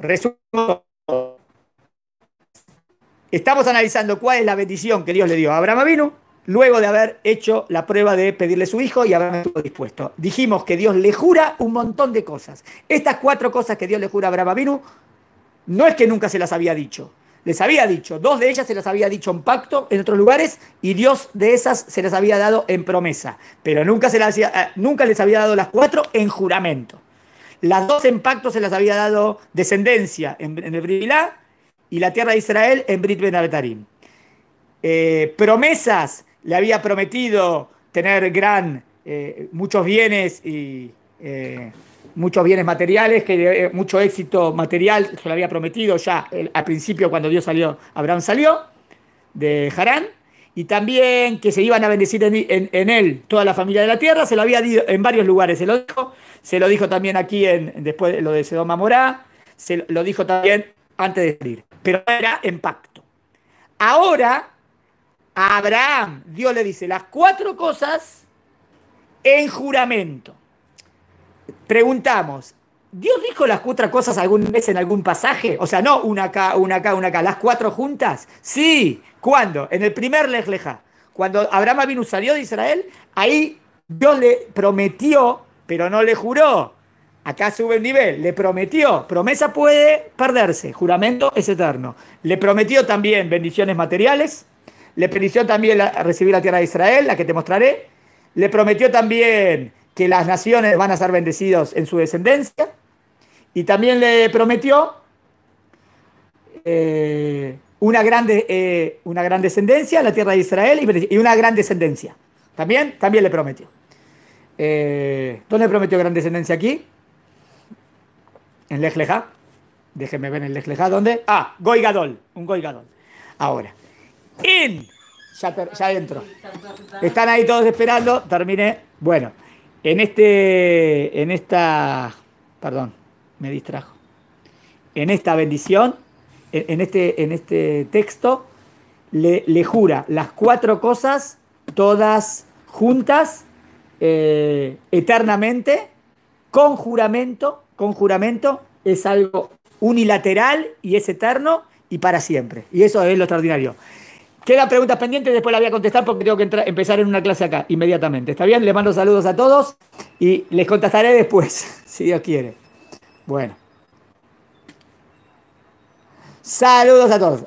resumo. Estamos analizando cuál es la bendición que Dios le dio a Abraham Avinu luego de haber hecho la prueba de pedirle su hijo y haber estuvo dispuesto. Dijimos que Dios le jura un montón de cosas. Estas cuatro cosas que Dios le jura a Abraham Avinu no es que nunca se las había dicho. Les había dicho, dos de ellas se las había dicho en pacto en otros lugares y Dios de esas se las había dado en promesa, pero nunca, se las, eh, nunca les había dado las cuatro en juramento. Las dos en pacto se las había dado descendencia en, el Brilá y la tierra de Israel en Brit Ben eh, promesas le había prometido tener gran, eh, muchos bienes y eh, muchos bienes materiales, que mucho éxito material se lo había prometido ya al principio cuando Dios salió, Abraham salió de Harán y también que se iban a bendecir en, él toda la familia de la tierra, se lo había dicho en varios lugares, se lo dijo, se lo dijo también aquí en, después de lo de Sedoma Morá, se lo dijo también antes de salir, pero era en pacto. Ahora, a Abraham, Dios le dice las cuatro cosas en juramento. Preguntamos, ¿Dios dijo las cuatro cosas alguna vez en algún pasaje? O sea, no una acá, una acá, una acá, las cuatro juntas. Sí, ¿cuándo? En el primer Lejleja. Cuando Abraham vino salió de Israel, ahí Dios le prometió, pero no le juró. Acá sube el nivel, le prometió. Promesa puede perderse, juramento es eterno. Le prometió también bendiciones materiales, le prometió también recibir la tierra de Israel, la que te mostraré. Le prometió también que las naciones van a ser bendecidos en su descendencia. Y también le prometió eh, una, grande, eh, una gran descendencia, la tierra de Israel, y, una gran descendencia. También, también le prometió. Eh, ¿Dónde prometió gran descendencia aquí? En Lejleja. Déjenme ver en Lejleja. ¿Dónde? Ah, Goy Gadol. Un Goy Gadol. Ahora. En. Ya, ya entro. Están ahí todos esperando. Terminé. Bueno. En este. En esta. Perdón me distrajo. En esta bendición, en este, en este texto, le, jura las cuatro cosas, todas juntas, eh, eternamente, con juramento, con juramento, es algo unilateral y es eterno y para siempre. Y eso es lo extraordinario. Quedan preguntas pendientes, después las voy a contestar porque tengo que empezar en una clase acá inmediatamente. ¿Está bien? Les mando saludos a todos y les contestaré después, si Dios quiere. Bueno. Saludos a todos.